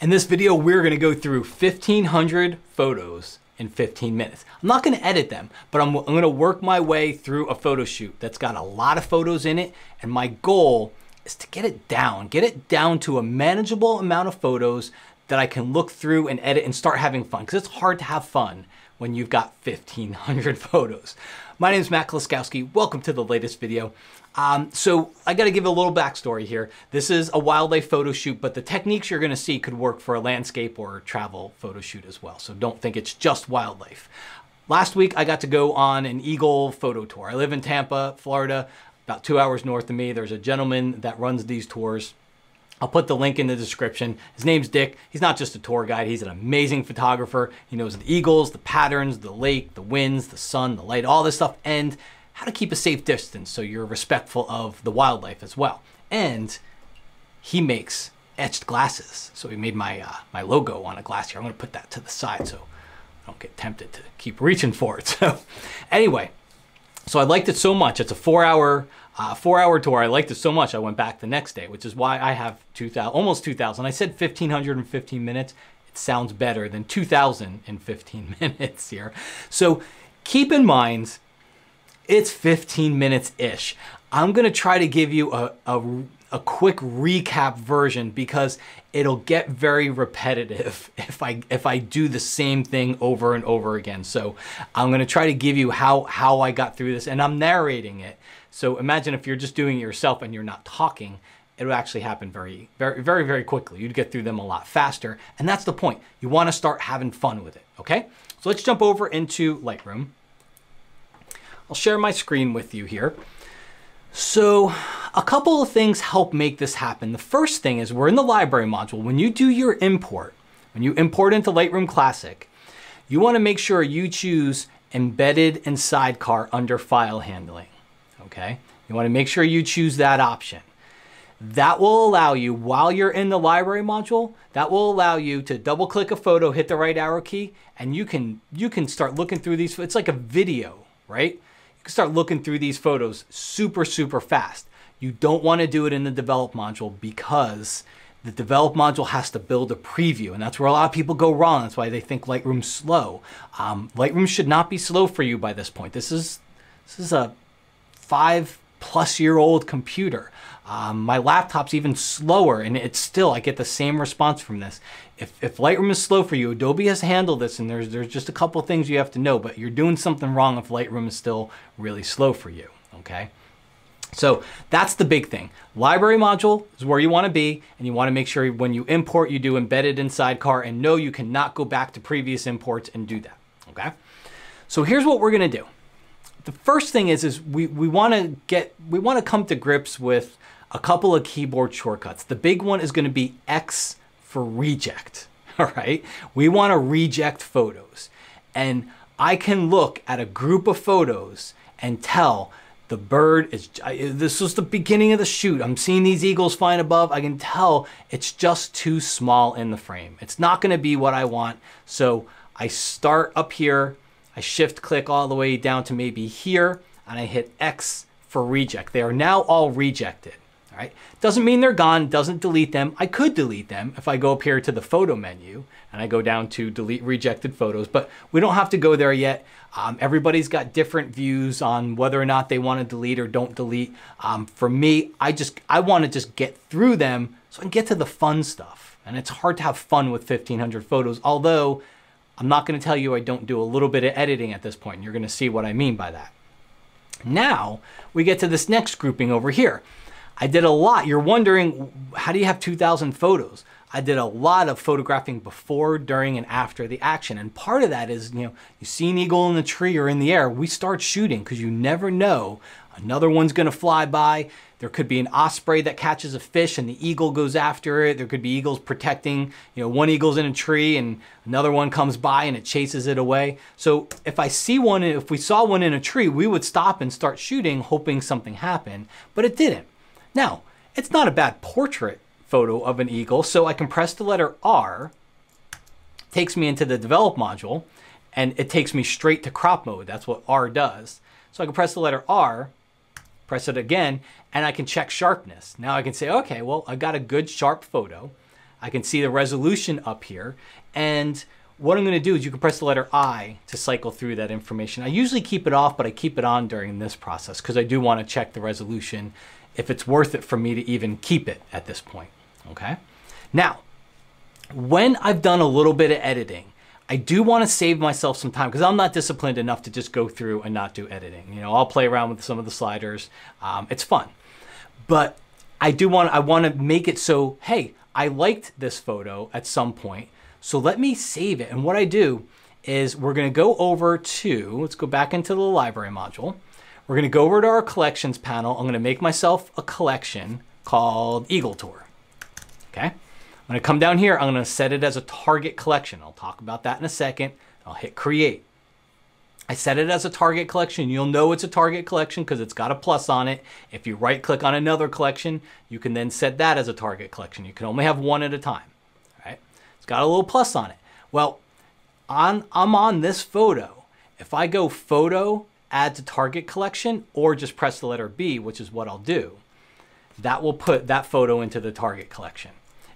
In this video, we're gonna go through 1,500 photos in 15 minutes. I'm not gonna edit them, but I'm, I'm gonna work my way through a photo shoot that's got a lot of photos in it, and my goal is to get it down, get it down to a manageable amount of photos that I can look through and edit and start having fun, because it's hard to have fun when you've got 1,500 photos. My name is Matt Kloskowski. Welcome to the latest video. Um, so I got to give a little backstory here. This is a wildlife photo shoot, but the techniques you're going to see could work for a landscape or travel photo shoot as well. So don't think it's just wildlife. Last week I got to go on an eagle photo tour. I live in Tampa, Florida, about two hours north of me. There's a gentleman that runs these tours. I'll put the link in the description. His name's Dick. He's not just a tour guide, he's an amazing photographer. He knows the eagles, the patterns, the lake, the winds, the sun, the light, all this stuff. And how to keep a safe distance so you're respectful of the wildlife as well. And he makes etched glasses. So he made my uh, my logo on a glass here. I'm to put that to the side so I don't get tempted to keep reaching for it. So anyway, so I liked it so much. It's a four hour uh, four hour tour. I liked it so much I went back the next day, which is why I have 2,000, almost 2,000. I said 1,515 minutes. It sounds better than 2,000 in 15 minutes here. So keep in mind it's 15 minutes-ish. I'm gonna try to give you a, a, a quick recap version because it'll get very repetitive if I if I do the same thing over and over again. So I'm gonna try to give you how how I got through this, and I'm narrating it. So imagine if you're just doing it yourself and you're not talking, it would actually happen very very very very quickly. You'd get through them a lot faster, and that's the point. You want to start having fun with it. Okay, so let's jump over into Lightroom. I'll share my screen with you here. So a couple of things help make this happen. The first thing is we're in the library module. When you do your import, when you import into Lightroom Classic, you wanna make sure you choose embedded and sidecar under file handling, okay? You wanna make sure you choose that option. That will allow you, while you're in the library module, that will allow you to double click a photo, hit the right arrow key, and you can, you can start looking through these, it's like a video, right? You can start looking through these photos super, super fast. You don't want to do it in the develop module because the develop module has to build a preview and that's where a lot of people go wrong. That's why they think Lightroom's slow. Um, Lightroom should not be slow for you by this point. This is, this is a five plus year old computer. Um, my laptop's even slower and it's still, I get the same response from this. If, if Lightroom is slow for you, Adobe has handled this and there's, there's just a couple things you have to know, but you're doing something wrong if Lightroom is still really slow for you, okay? So that's the big thing. Library module is where you want to be, and you want to make sure when you import, you do embedded in Sidecar, and no, you cannot go back to previous imports and do that, okay? So here's what we're going to do. The first thing is, is we, we want to get, we want to come to grips with a couple of keyboard shortcuts. The big one is going to be X for reject. All right. We want to reject photos. And I can look at a group of photos and tell the bird is, this was the beginning of the shoot. I'm seeing these eagles flying above. I can tell it's just too small in the frame. It's not going to be what I want. So I start up here. I shift click all the way down to maybe here and I hit X for reject. They are now all rejected right? Doesn't mean they're gone, doesn't delete them. I could delete them if I go up here to the photo menu and I go down to delete rejected photos, but we don't have to go there yet. Um, everybody's got different views on whether or not they want to delete or don't delete. Um, for me, I just, I want to just get through them so I can get to the fun stuff. And it's hard to have fun with 1500 photos, although I'm not going to tell you I don't do a little bit of editing at this point. You're going to see what I mean by that. Now we get to this next grouping over here. I did a lot. You're wondering, how do you have 2,000 photos? I did a lot of photographing before, during, and after the action. And part of that is, you know, you see an eagle in the tree or in the air, we start shooting because you never know. Another one's gonna fly by. There could be an osprey that catches a fish and the eagle goes after it. There could be eagles protecting, you know, one eagle's in a tree and another one comes by and it chases it away. So if I see one, if we saw one in a tree, we would stop and start shooting hoping something happened, but it didn't. Now, it's not a bad portrait photo of an eagle, so I can press the letter R, takes me into the develop module, and it takes me straight to crop mode. That's what R does. So I can press the letter R, press it again, and I can check sharpness. Now I can say, okay, well, I got a good sharp photo. I can see the resolution up here. And what I'm going to do is you can press the letter I to cycle through that information. I usually keep it off, but I keep it on during this process because I do want to check the resolution if it's worth it for me to even keep it at this point. Okay. Now, when I've done a little bit of editing, I do want to save myself some time because I'm not disciplined enough to just go through and not do editing. You know, I'll play around with some of the sliders. Um, it's fun, but I do want I want to make it so hey, I liked this photo at some point, so let me save it. And what I do is we're going to go over to let's go back into the library module. We're going to go over to our collections panel. I'm going to make myself a collection called Eagle Tour. Okay. I'm gonna come down here, I'm gonna set it as a target collection. I'll talk about that in a second. I'll hit create. I set it as a target collection. You'll know it's a target collection because it's got a plus on it. If you right click on another collection, you can then set that as a target collection. You can only have one at a time, right? It's got a little plus on it. Well, on, I'm on this photo. If I go photo, add to target collection, or just press the letter B, which is what I'll do, that will put that photo into the target collection.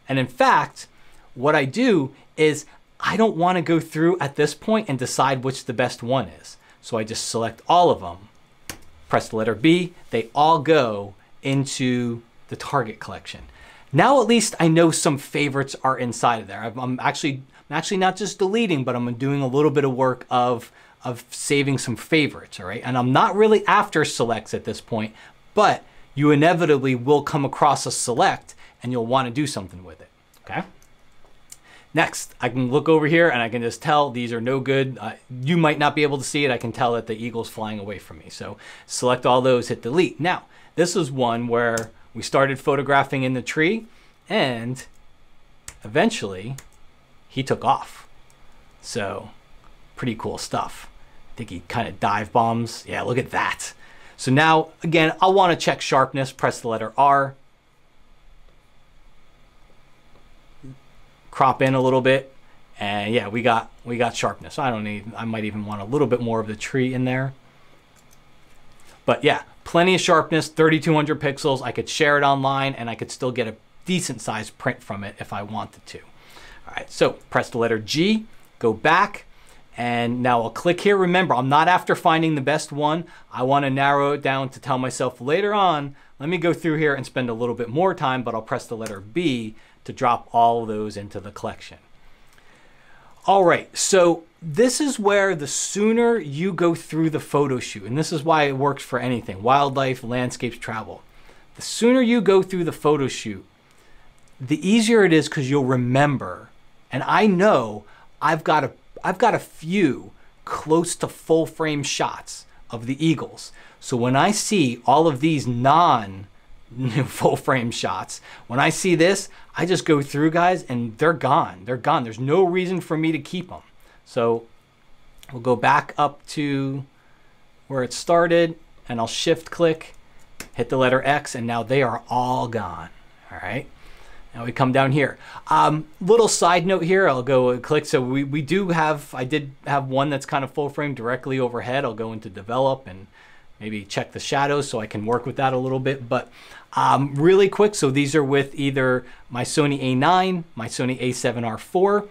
And in fact, what I do is I don't want to go through at this point and decide which the best one is. So I just select all of them, press the letter B, they all go into the target collection. Now at least I know some favorites are inside of there. I'm actually I'm actually not just deleting, but I'm doing a little bit of work of of saving some favorites, all right? And I'm not really after selects at this point, but you inevitably will come across a select and you'll want to do something with it. Okay. Next, I can look over here and I can just tell these are no good. Uh, you might not be able to see it. I can tell that the eagle's flying away from me. So select all those, hit delete. Now, this is one where we started photographing in the tree and eventually he took off. So pretty cool stuff. I think he kind of dive bombs. Yeah, look at that. So now, again, I'll want to check sharpness, press the letter R. crop in a little bit. And yeah, we got we got sharpness. I don't need I might even want a little bit more of the tree in there. But yeah, plenty of sharpness, 3200 pixels. I could share it online and I could still get a decent sized print from it if I wanted to. All right, so press the letter G, go back, and now I'll click here. Remember, I'm not after finding the best one. I want to narrow it down to tell myself later on, let me go through here and spend a little bit more time, but I'll press the letter B to drop all those into the collection. All right, so this is where the sooner you go through the photo shoot, and this is why it works for anything, wildlife, landscapes, travel. The sooner you go through the photo shoot, the easier it is because you'll remember. And I know I've got a I've got a few close to full frame shots of the Eagles. So when I see all of these non full frame shots. When I see this, I just go through guys and they're gone. They're gone. There's no reason for me to keep them. So we'll go back up to where it started and I'll shift click, hit the letter X, and now they are all gone. All right. Now we come down here. Um, little side note here, I'll go click. So we, we do have, I did have one that's kind of full frame directly overhead. I'll go into develop and maybe check the shadows so I can work with that a little bit. But um, really quick, so these are with either my Sony A9, my Sony a7R4,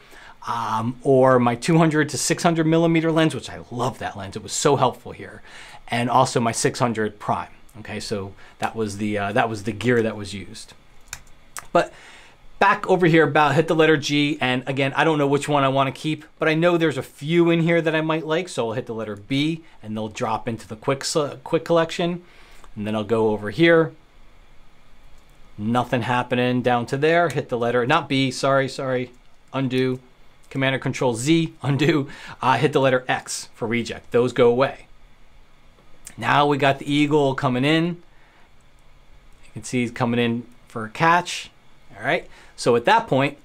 um, or my 200 to 600 millimeter lens, which I love that lens. It was so helpful here, and also my 600 prime. Okay, so that was the uh, that was the gear that was used. But back over here about hit the letter G and again I don't know which one I want to keep but I know there's a few in here that I might like so I'll hit the letter B and they'll drop into the quick quick collection and then I'll go over here. Nothing happening down to there hit the letter not B sorry sorry undo. Command or control Z undo. Uh, hit the letter X for reject those go away. Now we got the eagle coming in. You can see he's coming in for a catch all right so at that point,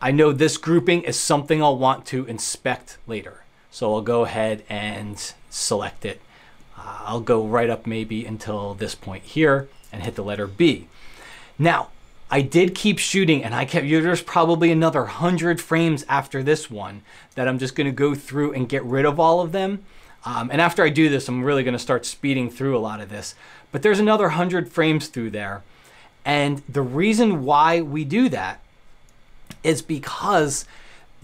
I know this grouping is something I'll want to inspect later. So I'll go ahead and select it. Uh, I'll go right up maybe until this point here and hit the letter B. Now, I did keep shooting and I kept, there's probably another 100 frames after this one that I'm just gonna go through and get rid of all of them. Um, and after I do this, I'm really gonna start speeding through a lot of this. But there's another 100 frames through there. And the reason why we do that is because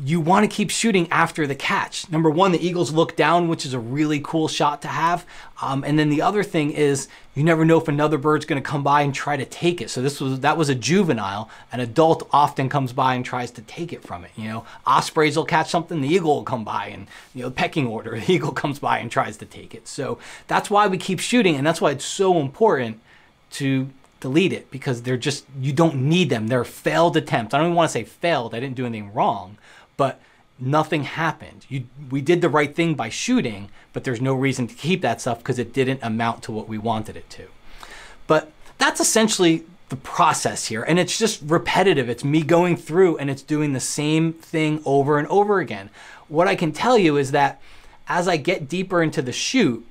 you want to keep shooting after the catch. Number one, the Eagles look down, which is a really cool shot to have. Um, and then the other thing is you never know if another bird's going to come by and try to take it. So this was that was a juvenile. An adult often comes by and tries to take it from it. You know, ospreys will catch something, the eagle will come by and you know pecking order. The eagle comes by and tries to take it. So that's why we keep shooting, and that's why it's so important to delete it because they're just you don't need them. They're failed attempts. I don't even want to say failed. I didn't do anything wrong but nothing happened. You, we did the right thing by shooting, but there's no reason to keep that stuff because it didn't amount to what we wanted it to. But that's essentially the process here. And it's just repetitive. It's me going through and it's doing the same thing over and over again. What I can tell you is that as I get deeper into the shoot,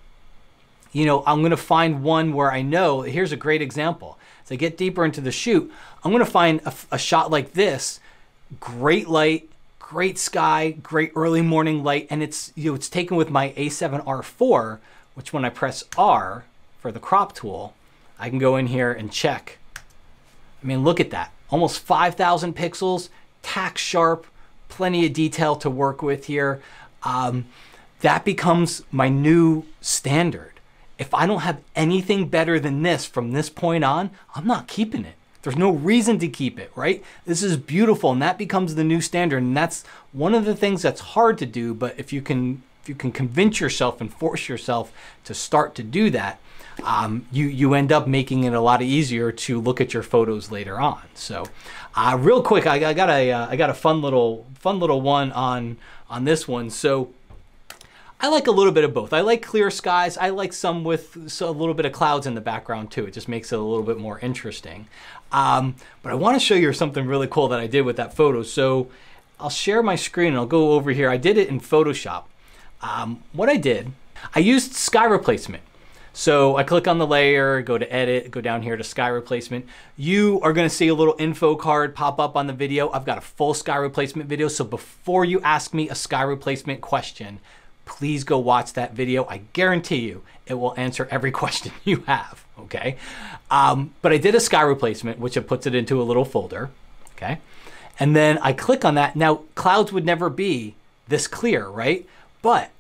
you know, I'm going to find one where I know, here's a great example. As I get deeper into the shoot, I'm going to find a, a shot like this, great light, great sky, great early morning light, and it's you know it's taken with my A7R4, which when I press R for the crop tool, I can go in here and check. I mean, look at that. Almost 5,000 pixels, tack sharp, plenty of detail to work with here. Um, that becomes my new standard. If I don't have anything better than this from this point on, I'm not keeping it. There's no reason to keep it, right? This is beautiful and that becomes the new standard. And that's one of the things that's hard to do. But if you can, if you can convince yourself and force yourself to start to do that, um, you, you end up making it a lot easier to look at your photos later on. So uh, real quick, I, I got a, uh, I got a fun little, fun little one on, on this one. So I like a little bit of both. I like clear skies. I like some with a little bit of clouds in the background too. It just makes it a little bit more interesting. Um, but I want to show you something really cool that I did with that photo. So I'll share my screen and I'll go over here. I did it in Photoshop. Um, what I did, I used sky replacement. So I click on the layer, go to edit, go down here to sky replacement. You are gonna see a little info card pop up on the video. I've got a full sky replacement video. So before you ask me a sky replacement question, please go watch that video. I guarantee you it will answer every question you have, okay? Um, but I did a sky replacement, which it puts it into a little folder, okay? And then I click on that. Now, clouds would never be this clear, right? But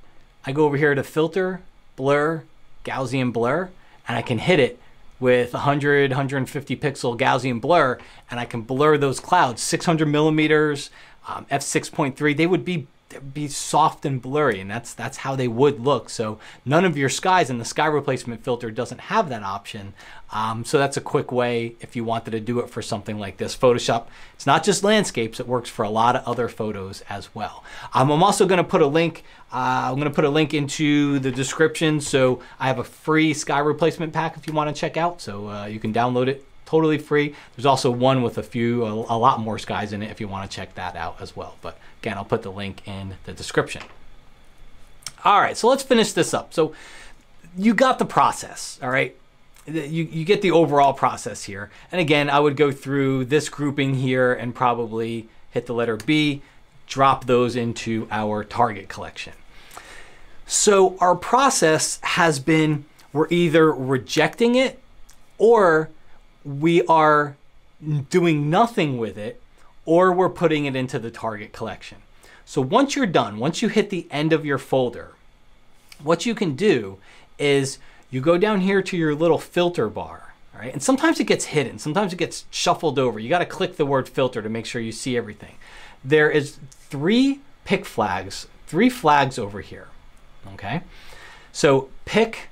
I go over here to filter, blur, Gaussian blur, and I can hit it with 100, 150 pixel Gaussian blur, and I can blur those clouds, 600 millimeters, um, f6.3. They would be be soft and blurry and that's that's how they would look. So none of your skies and the sky replacement filter doesn't have that option. Um, so that's a quick way if you wanted to do it for something like this Photoshop. It's not just landscapes it works for a lot of other photos as well. Um, I'm also going to put a link uh, I'm going to put a link into the description. So I have a free sky replacement pack if you want to check out. So uh, you can download it totally free. There's also one with a few, a, a lot more skies in it if you want to check that out as well. But again, I'll put the link in the description. All right, so let's finish this up. So you got the process, all right? You, you get the overall process here. And again, I would go through this grouping here and probably hit the letter B, drop those into our target collection. So our process has been, we're either rejecting it or we are doing nothing with it or we're putting it into the target collection. So once you're done, once you hit the end of your folder, what you can do is you go down here to your little filter bar, right? And sometimes it gets hidden, sometimes it gets shuffled over. You got to click the word filter to make sure you see everything. There is three pick flags, three flags over here, okay? So pick,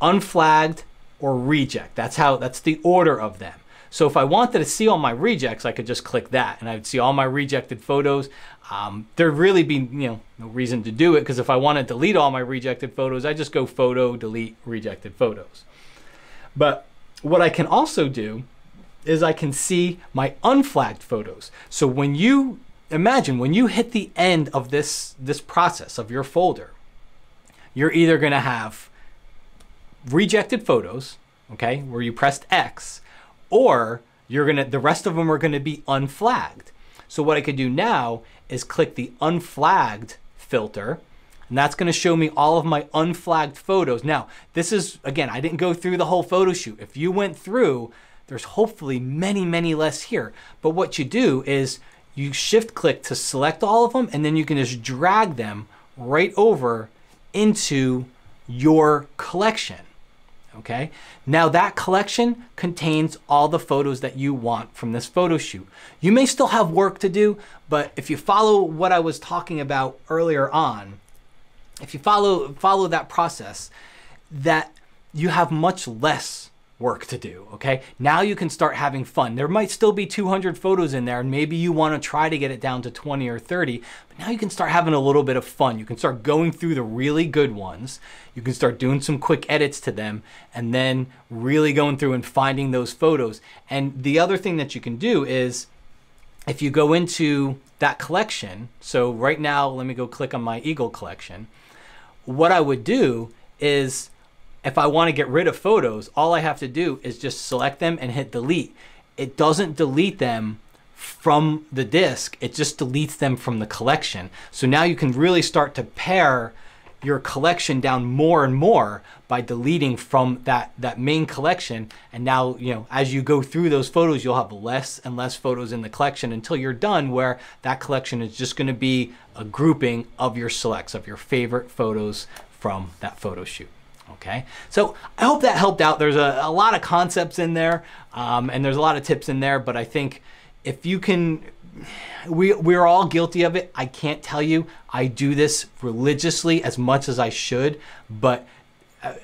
unflagged, or reject. That's how that's the order of them. So if I wanted to see all my rejects, I could just click that and I would see all my rejected photos. Um, there'd really be you know no reason to do it because if I want to delete all my rejected photos, I just go photo, delete rejected photos. But what I can also do is I can see my unflagged photos. So when you imagine when you hit the end of this this process of your folder, you're either going to have rejected photos, okay, where you pressed X, or you're gonna the rest of them are gonna be unflagged. So what I could do now is click the unflagged filter, and that's gonna show me all of my unflagged photos. Now, this is again, I didn't go through the whole photo shoot. If you went through, there's hopefully many, many less here. But what you do is you shift click to select all of them and then you can just drag them right over into your collection. Okay, now that collection contains all the photos that you want from this photo shoot. You may still have work to do, but if you follow what I was talking about earlier on, if you follow follow that process, that you have much less work to do, okay? Now you can start having fun. There might still be 200 photos in there and maybe you wanna try to get it down to 20 or 30, but now you can start having a little bit of fun. You can start going through the really good ones. You can start doing some quick edits to them and then really going through and finding those photos. And the other thing that you can do is if you go into that collection, so right now, let me go click on my Eagle collection. What I would do is if I want to get rid of photos, all I have to do is just select them and hit delete. It doesn't delete them from the disk, it just deletes them from the collection. So now you can really start to pare your collection down more and more by deleting from that that main collection and now you know as you go through those photos you'll have less and less photos in the collection until you're done where that collection is just going to be a grouping of your selects of your favorite photos from that photo shoot Okay, so I hope that helped out. There's a, a lot of concepts in there, um, and there's a lot of tips in there. But I think if you can, we we're all guilty of it. I can't tell you I do this religiously as much as I should, but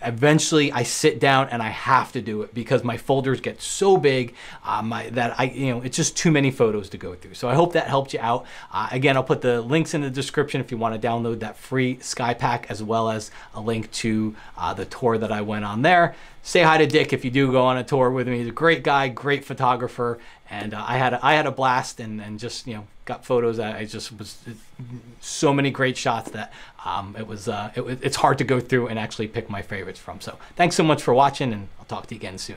eventually I sit down and I have to do it because my folders get so big uh, my, that I, you know, it's just too many photos to go through. So I hope that helped you out. Uh, again, I'll put the links in the description if you want to download that free Sky Pack as well as a link to uh, the tour that I went on there. Say hi to Dick if you do go on a tour with me. He's a great guy, great photographer, and uh, I had a, I had a blast and, and just you know got photos. I just was so many great shots that um, it was uh, it, it's hard to go through and actually pick my favorites from. So thanks so much for watching, and I'll talk to you again soon.